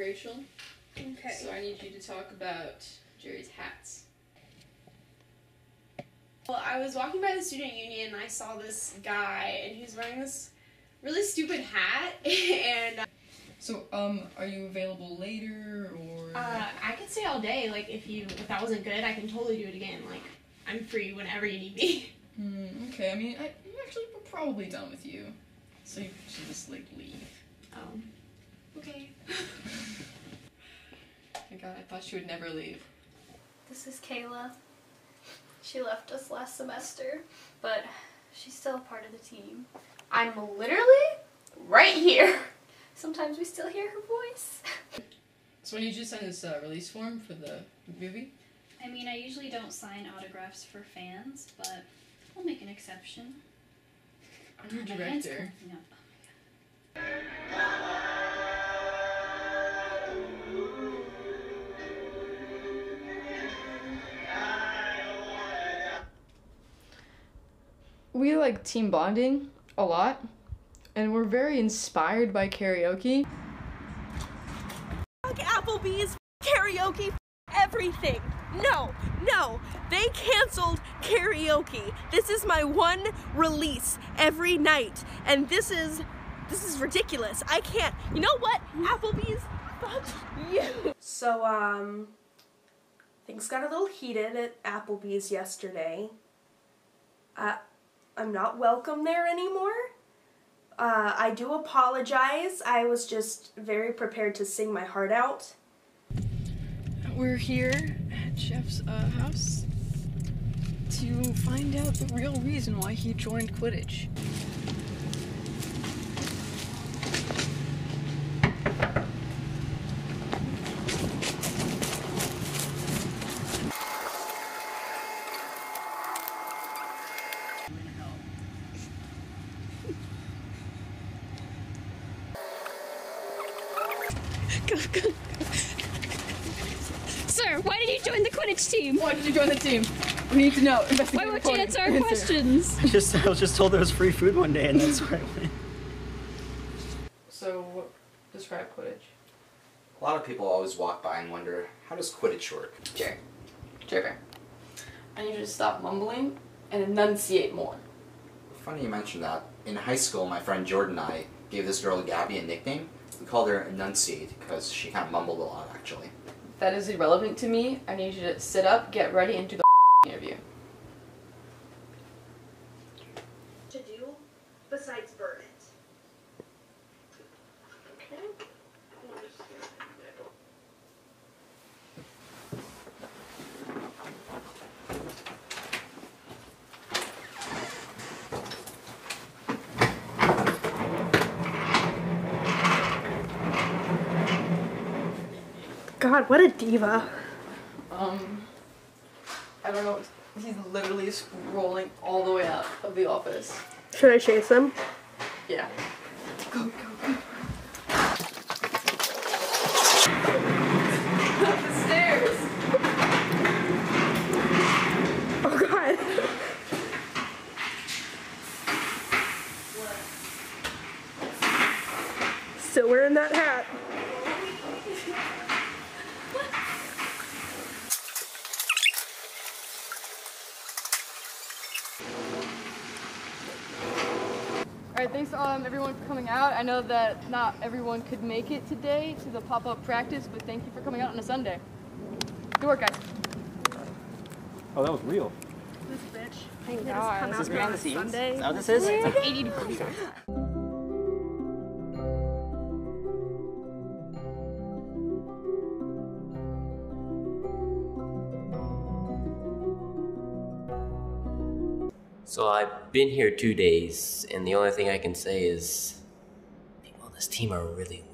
Rachel. Okay. So I need you to talk about Jerry's hats. Well, I was walking by the student union and I saw this guy and he was wearing this really stupid hat and uh, So, um, are you available later or? uh, I could stay all day. Like if you if that wasn't good, I can totally do it again. Like I'm free whenever you need me. Hmm, okay, I mean, I, I'm actually probably done with you. So you should just, like, leave. Um. Okay. My god, I thought she would never leave. This is Kayla. She left us last semester, but she's still a part of the team. I'm literally right here. Sometimes we still hear her voice. So when you just sign this uh, release form for the movie? I mean, I usually don't sign autographs for fans, but I'll make an exception. I'm your My hand's director. We like team bonding a lot and we're very inspired by karaoke Fuck Applebee's karaoke everything. No, no, they canceled karaoke. This is my one release every night, and this is this is ridiculous. I can't. You know what? Applebee's, fuck you. So um, things got a little heated at Applebee's yesterday. Uh, I'm not welcome there anymore. Uh, I do apologize. I was just very prepared to sing my heart out. We're here at Jeff's uh, house to find out the real reason why he joined Quidditch. Sir, why did you join the Quidditch team? why did you join the team we need to know Why won't you answer our questions? just I was just told there was free food one day, and that's where I went. So, describe Quidditch. A lot of people always walk by and wonder, how does Quidditch work? Jerry. Jerry. I need you to stop mumbling and enunciate more. Funny you mentioned that. In high school, my friend Jordan and I gave this girl Gabby a nickname. We called her Enunciate because she kind of mumbled a lot, actually. That is irrelevant to me. I need you to sit up, get ready, and do the God, what a diva. Um, I don't know. He's literally scrolling all the way out of the office. Should I chase him? Yeah. Go, go, go. Up the stairs. Oh God. Still wearing that hat. All right thanks um everyone for coming out i know that not everyone could make it today to the pop-up practice but thank you for coming out on a sunday good work guys Oh, that was real. This bitch. Thank Made us come Is out this here behind on the a scenes? Sunday. Is that what this is? It's like 80 degrees. So I've been here two days, and the only thing I can say is people on this team are really